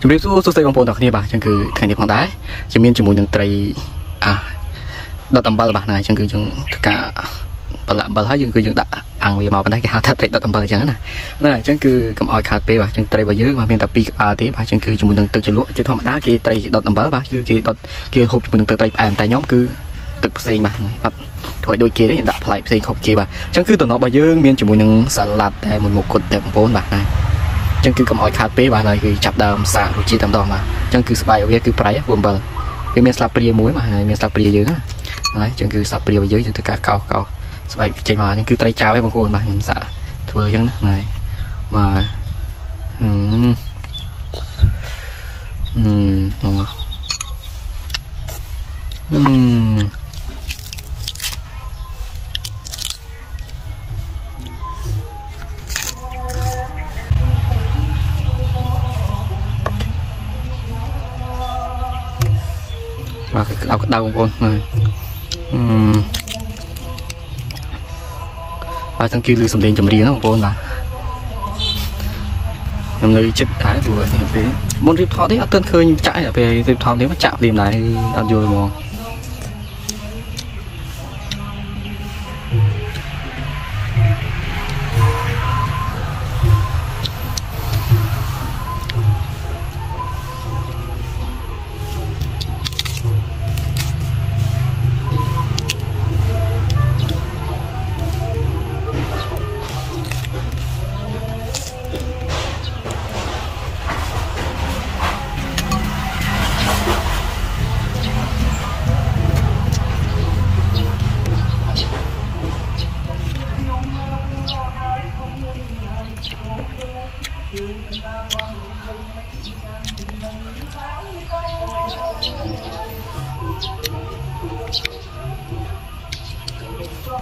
ជំរាបសួរសួស្តីបងប្អូនទាំងគ្នាបាទអញ្ចឹងគឺថ្ងៃនេះផងដែរជំនាញជាមួយនឹងត្រីអាដុតអំបិលបាទណាអញ្ចឹងគឺយើងធ្វើការបលអំបិលហើយយើងគឺយើងដាក់អាំងវាមកប៉ុន្តែគេហៅថាត្រីដុតអំបិលអញ្ចឹងណាណាអញ្ចឹងគឺកុំឲ្យខាតពេកបាទអញ្ចឹងត្រីរបស់យើងបាទមានតែពីរក្បាលទេបាទអញ្ចឹងគឺជាមួយនឹងទឹកជ្រលក់ជាធម្មតាគេត្រីដុតអំបិលបាទគឺគេដុតគេហូបជាមួយនឹងទឹកត្រីផ្អែមតែខ្ញុំគឺទឹកផ្សេងបាទអត់ធ្វើឲ្យដូចគេទេដាក់ផ្លែផ្សេងខុសគេបាទអញ្ចឹងគឺតំណរបស់យើងមានជាមួយនឹងសាឡាត់តែមួយមុខគត់តែបងប្អូនបាទណា អញ្ចឹងគឺកុំឲ្យខាតពេកបាទហើយគឺចាប់ដើមសាករសជាតិតែម្ដងបាទអញ្ចឹងគឺស្បែកវាគឺប្រៃពួកអំបិលវាមានស្លាបព្រាមួយបាទហើយមានស្លាបព្រាយើងណាហើយអញ្ចឹងគឺស្លាបព្រារបស់យើងយើងធ្វើការកោសកោសស្បែកចេញមកអញ្ចឹងគឺត្រីចោលឯងបងប្អូនបាទខ្ញុំសាកធ្វើអញ្ចឹងណាហើយបាទហឹមហឹមអូ បាទក្តៅក្តៅបងប្អូនហើយអឺបាទទាំងគឺលឺសំឡេងចម្រៀងណាបងប្អូនបាទខ្ញុំនៅចិត្តដែរព្រោះនេះពេលមុនរៀបថតទេអត់ទាន់ឃើញចាក់ពេលរៀបថតនេះចាក់ភ្លាមដែរអត់យល់ហ្មង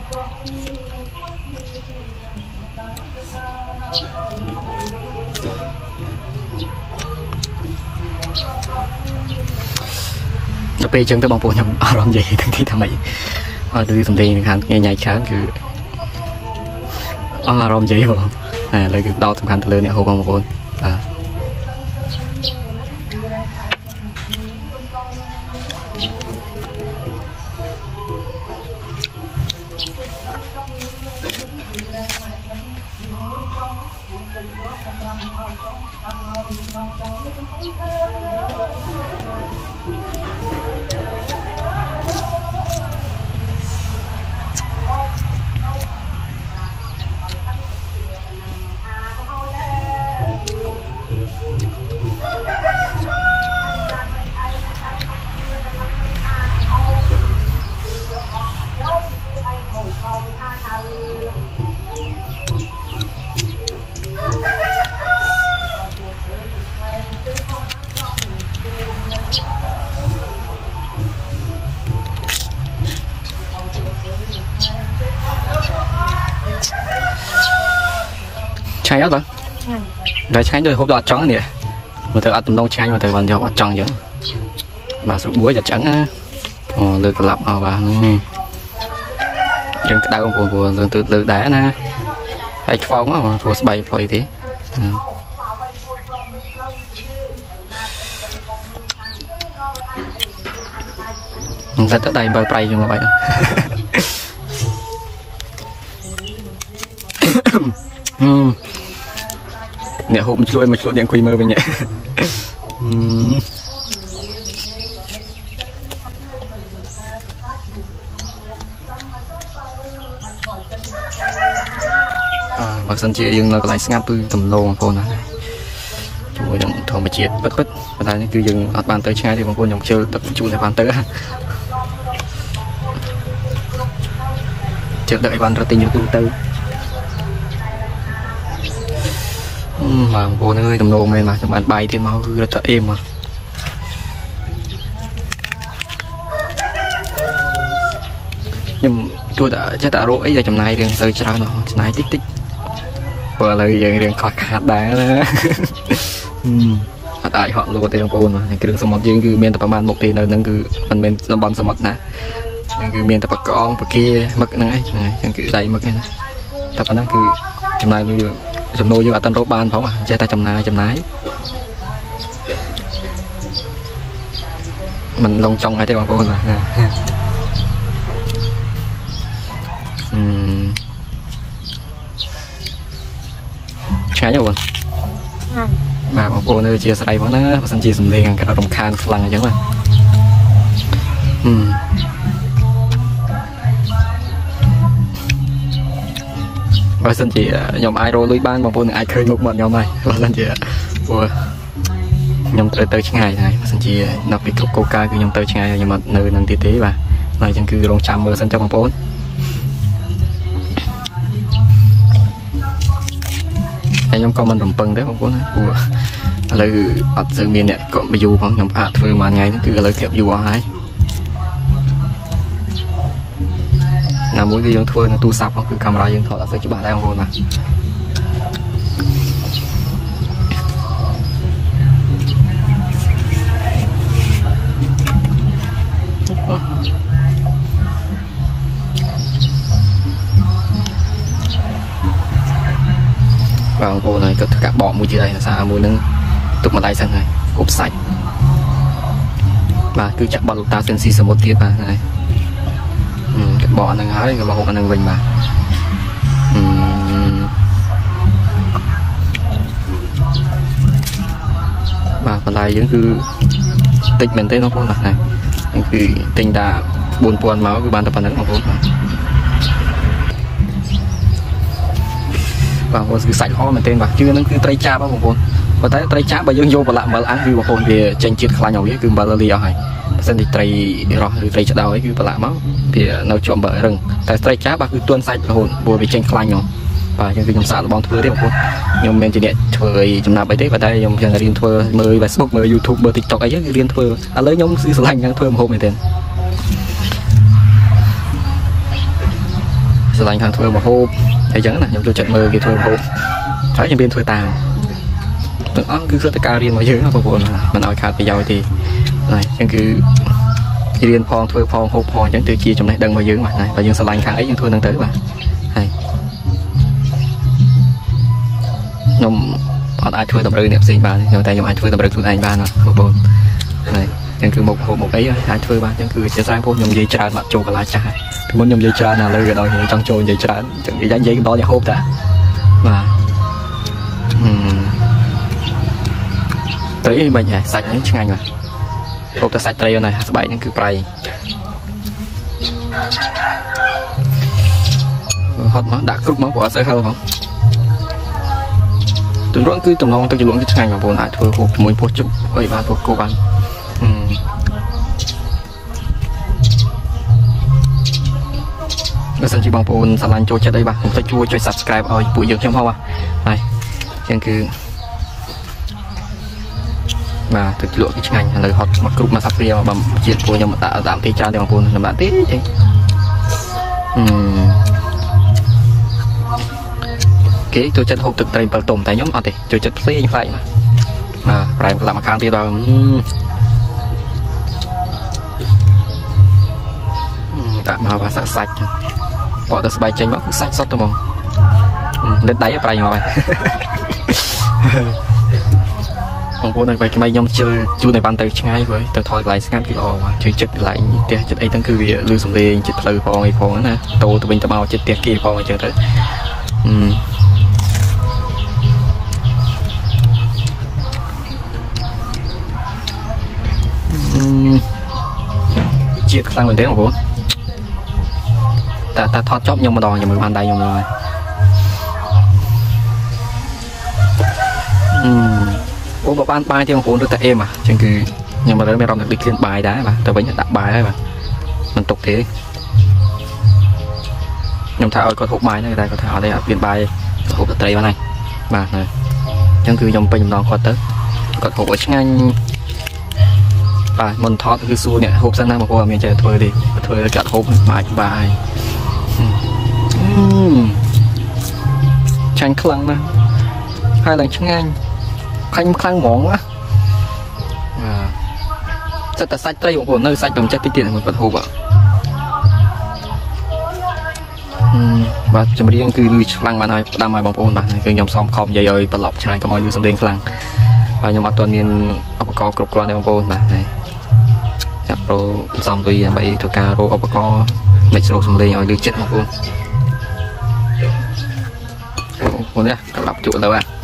ដល់ពេលអញ្ចឹងទៅបងប្អូនខ្ញុំអារម្មណ៍និយាយទាំងទីថាម៉េចអត់ទៅសំឡេងខាងញញ៉ៃច្រើនគឺអស់អារម្មណ៍និយាយបងតែឥឡូវគឺដោតសំខាន់ទៅលើអ្នកហូបបងប្អូន បាទ ឆ្ងាញ់អត់បងតែឆ្ងាញ់ដូចហូបដល់អត់ចង់នេះមើលទៅអត់ទំនងឆ្ងាញ់មើលទៅបានយកអត់ចង់អញ្ចឹងបាទស្រួលបួយតែឆ្អឹងណាអូលើកក្លាប់មកបាទនេះយើងក្តៅបងប្អូនព្រោះលើទៅលើដែរណាហើយខ្វោងមកព្រោះស្បៃផ្លុយទេមិនទៅដៃបើប្រៃជាងមកបាយហឹម អ្នកហូបមួយឆ្លួយមួយឆ្លួយអ្នកអង្គុយមើលវិញអឺបើសិនជាយើងនៅកន្លែងស្ងាត់គឺទំលោបងប្អូនណាជាមួយនឹងធម្មជាតិពិតពិតប៉ុន្តែនេះគឺយើងអត់បានទៅឆ្ងាយទេបងប្អូនខ្ញុំជិលទឹកជូនតែបានទៅជិលទឹកឲ្យបានរត់ទិញទៅទៅ បងប្អូនអើយទំនោរមែនបាទចាំបានបាយទៀតមកគឺរត់ទៅអេមមកខ្ញុំទួតចេះតែរកអីតែចំណាយរឿងទៅច្រើនហ៎ចំណាយតិចតិចព្រោះឥឡូវយើងរៀងខុសខាតដែរណាអត់អាចហក់លោទេបងប្អូនគ្រឿងសមុទ្រយើងគឺមានតែប្រហែលមុខទេនៅហ្នឹងគឺមិនមែនតំបន់សមុទ្រណាហ្នឹងគឺមានតែបកងបកាមឹកហ្នឹងឯងហ្នឹងចឹងគឺដៃមឹកហ្នឹងតែប៉ុណ្ណឹងគឺចំណាយលុយ ចំណូលយើងអត់ទាន់រកបានផងចេះតែចំណាយចំណាយมันឡងចង់អីទេបងប្អូនណាអឺឆ្ងាញ់បងបាទបងប្អូននៅជាស្រីផងណាបើសិនជាសំលេងខាងក្រៅរំខានខ្លាំងអញ្ចឹងបាទអឺ បើសិនជាខ្ញុំអាចរកលុយបានបងប្អូនអាចឃើញមុខមាត់ខ្ញុំហើយបើសិនជាព្រោះខ្ញុំត្រូវទៅឆ្ងាយហើយបើសិនជានៅពីគ្រប់កូកាគឺខ្ញុំទៅឆ្ងាយខ្ញុំអត់នៅនឹងទៀតទេបាទហើយអញ្ចឹងគឺរងចាំមើលសិនចុះបងប្អូនហើយខ្ញុំក៏មិនរំពឹងដែរបងប្អូនព្រោះឥឡូវអត់សូវមានអ្នកក៏ view ផងខ្ញុំអាចធ្វើមួយថ្ងៃហ្នឹងគឺឥឡូវធាក់ view អស់ហើយ ណាមួយគឺយើងធ្វើនៅទូរស័ព្ទគឺកាមេរ៉ាយើងថតអត់សូវច្បាស់ដែរបងប្អូនបាទបងប្អូនហើយគាត់ធ្វើការបកមួយទៀតហើយសារមួយនឹងទុកម្ដាយសិនហើយគប់សាច់បាទគឺចាក់បត់លោកតាសិនស៊ីសមុទ្រទៀតបាទហើយការ បកហ្នឹងហើយក៏មកហូបអាហ្នឹងវិញបាទអឺបាទបន្លែយើងគឺតិចមែនទេបងប្អូនបាទហ្នឹងគឺទិញតា4000មកគឺបានតែប៉ុណ្្នឹងបងប្អូនបាទបងប្អូនគឺសាច់ហោមែនទេបាទជឿហ្នឹងគឺត្រីចាបបងប្អូនប៉ុន្តែត្រីចាបបើយើងយកប្រឡាក់មើលអាំងគឺបងប្អូនវាចេញជាតិខ្លាញ់អស់វាគឺមើលលីអស់ហើយបើ សិនជាត្រីរស់ឬត្រីឆ្ដោយគឺប្រឡាក់មកវានៅជាប់បើរឹងតែត្រីចាបបាទគឺទន់សាច់រហូតព្រោះវាចេញខ្លាញ់ហ្នឹងបាទយើងគឺខ្ញុំសាកល្បងធ្វើទេបងប្អូនខ្ញុំមិនមែនជាអ្នកធ្វើអីចំណាប់អីទេប៉ុន្តែខ្ញុំចឹងរៀនធ្វើមើល Facebook មើល YouTube មើល TikTok អីគឺរៀនធ្វើឥឡូវខ្ញុំគឺស្រឡាញ់ចឹងធ្វើម្ហូបមែនទេស្រឡាញ់ខាងធ្វើម្ហូបអីចឹងណាខ្ញុំចូលចិត្តមើលគេធ្វើម្ហូបហើយខ្ញុំរៀនធ្វើតាមទាំងអស់គឺគ្រាន់តែការរៀនរបស់យើងបងប្អូនមិនឲ្យខាតប្រយោជន៍ទេ ហើយអញ្ចឹងគឺរៀនផងធ្វើផងហូបផងអញ្ចឹងទៅជាចំណេះដឹងរបស់យើងបាទហើយបើយើងស្រឡាញ់ខាងអីយើងធ្វើនឹងទៅបាទហើយខ្ញុំអត់អាចធ្វើតម្រូវអ្នកផ្សេងបានខ្ញុំតែខ្ញុំអាចធ្វើតម្រូវខ្លួនឯងបានបងប្អូនហើយចឹងគឺមកហូបមកអីអាចធ្វើបានចឹងគឺជាស្រ័យពោះខ្ញុំនិយាយច្រើនមកចូលកន្លាចាស់ហើយពីមុនខ្ញុំនិយាយច្រើនណាស់លើក៏ដល់ខ្ញុំចង់ចូលនិយាយច្រើនចឹងនិយាយនិយាយដល់អ្នកហូបតាបាទអឺត្រីអីបាញ់ហ่ะសាច់នេះឆ្ងាញ់បាទ ហូបតែសាច់ត្រីហ្នឹងស្បែកហ្នឹងគឺប្រៃហត់មកដាក់គ្រប់មកព្រោះអត់សូវហឹលផងទម្រង់គឺតំណងទឹកជ្រលក់គឺឆ្ងាញ់បងប្អូនអាចធ្វើហូបជាមួយពោះជុកអីបានពោះគោបានបើសិនជាបងប្អូនស្រឡាញ់ចូលចិត្តអីបាទកុំភ្លេចជួយចុច Subscribe ឲ្យពួកយើងខ្ញុំផងបាទហើយអញ្ចឹងគឺ បាទទឹកលក់គឺឆ្ងាញ់ឥឡូវហត់មកគ្រប់មកសាប់ព្រាមកបំជាតិពួកខ្ញុំដាក់ដាក់ទេច្រើនទេបងប្អូនខ្ញុំដាក់ទេអីអឺគេចូលចិត្តហូបទឹកត្រី7ទុំតែខ្ញុំអត់ទេចូលចិត្តផ្សេងផ្លែកបាទប្រែក្លាក់មកខាងទៀតដល់ដាក់មកបាសាក់សាច់បកទៅស្បែកចេញមកគឺសាច់សុទ្ធទៅហ្មងលិតដៃប្រៃមកហើយ បងប្អូននៅបែកក្មេងខ្ញុំជឿជួនតែបានទៅឆ្ងាយព្រោះទៅថតកន្លែងស្ងាត់គឺល្អជួយចិត្តកន្លែងផ្ទះចិត្តអីទាំងគឺវាលឺសំឡេងចិត្តផ្លូវផងអីផងណាតោទៅវិញទៅមកចិត្តផ្ទះគេផងអញ្ចឹងទៅអឺជាតិខ្លាំងមែនទេបងប្អូនតែតែថតចប់ខ្ញុំម្ដងខ្ញុំមើលបានដៃខ្ញុំហើយអឺ អូបើបានបាយទេបងប្អូនឬតែអេមអញ្ចឹងគឺខ្ញុំឥឡូវមានអារម្មណ៍ថាដូចគ្លៀនបាយដែរបាទតែវិញដាក់បាយហើយបាទមិនទុកទេខ្ញុំថាឲ្យគាត់ហូបបាយហ្នឹងតែគាត់ថាអត់ទេអត់មានបាយហូបត្រីបានហើយបាទអញ្ចឹងគឺខ្ញុំពេញម្ដងគាត់ទៅគាត់ហូបឲ្យឆ្ងាញ់បាទមុនថតគឺសួរអ្នកហូបសិនណាបងប្អូនអត់មានចេះធ្វើទេធ្វើកាត់ហូបបាយបាយចាញ់ខ្លាំងណាស់ហើយឡើងឆ្ងាញ់ ខាញ់ខ្លាំងហ្មងណាបាទចិត្តតែសាច់ត្រីបងប្អូននៅសាច់បំចិត្តតិចទៀតមួយបាត់ហូបបាទចម្រៀងគឺលឺខ្លាំងបានហើយផ្ដាំឲ្យបងប្អូនបាទគឺខ្ញុំសំខំនិយាយឲ្យប្រឡប់ឆ្ងាយកុំឲ្យលឺសំឡេងខ្លាំងបាទខ្ញុំអត់ទាន់មានឧបករណ៍គ្រប់គ្រាន់ទេបងប្អូនបាទចាប់ប្រូសំទុយដើម្បីធ្វើការរកឧបករណ៍មិនស្រូបសំឡេងឲ្យលឺចិត្តបងប្អូនបងប្អូននេះក្លាប់ជក់ទៅហ่ะ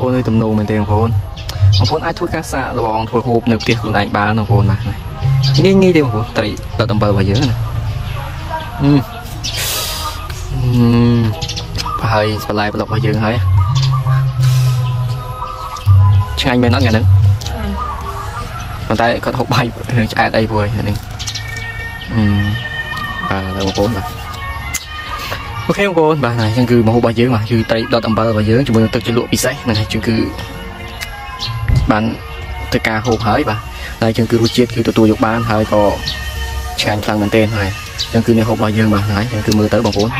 បងប្អូននេះទំនោរមែនទេបងប្អូនបងប្អូនអាចធ្វើការសាកលបងធ្វើហូបនៅផ្ទះខ្លួនឯងបានបងប្អូនបាទងាយងាយទេបងប្អូនត្រីដុតអំបិលរបស់យើងណាអឺអឺប្រហើយបន្លែប្លុករបស់យើងហើយឆ្ងាញ់មែនអត់ថ្ងៃហ្នឹងប៉ុន្តែគាត់ហូបបាយរឿងឆ្អែតអីព្រោះហ្នឹងអឺបាទបងប្អូនបាទ OK បងប្អូនបាទហ្នឹងចឹងគឺម្ហូបរបស់យើងបាទគឺត្រីដុតអំបិលរបស់យើងជាមួយនឹងទឹកជ្រលក់ពិសេសហ្នឹងហើយចឹងគឺបានធ្វើការហូបហើយបាទហើយចឹងគឺរសជាតិគឺទទួលយកបានហើយក៏ឆ្ងាញ់ខ្លាំងមែនទែនហើយចឹងគឺនេះហូបរបស់យើងបាទហើយចឹងគឺមើលទៅបងប្អូន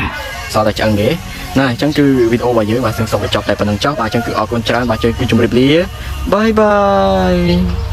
សល់តែឆ្អឹងទេណាអញ្ចឹងគឺវីដេអូរបស់យើងបាទសូមបញ្ចប់តែប៉ុណ្ណឹងចុះបាទអញ្ចឹងគឺអរគុណច្រើនបាទចឹងគឺជម្រាបលា bye bye